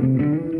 Mm-hmm.